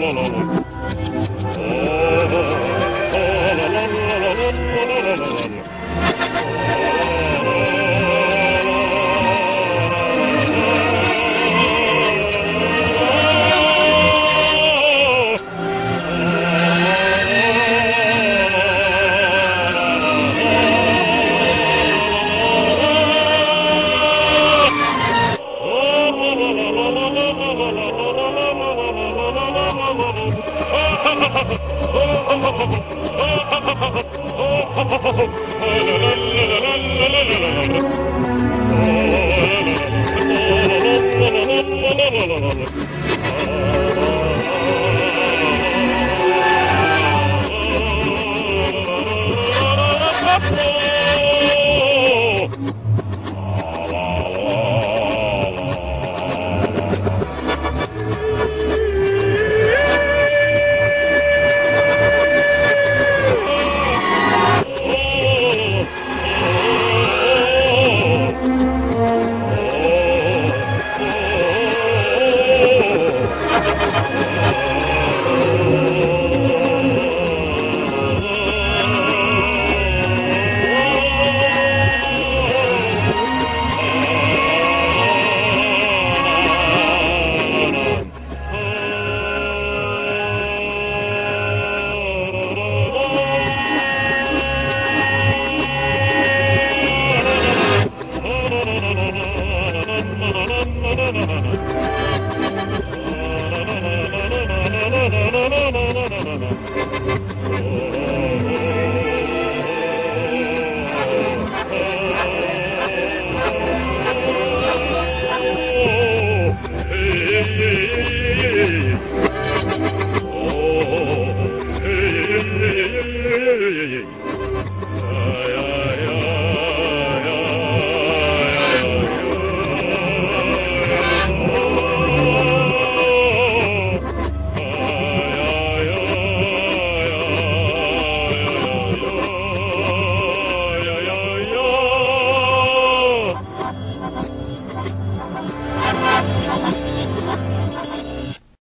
no, no, no. Oh! Ai, ai.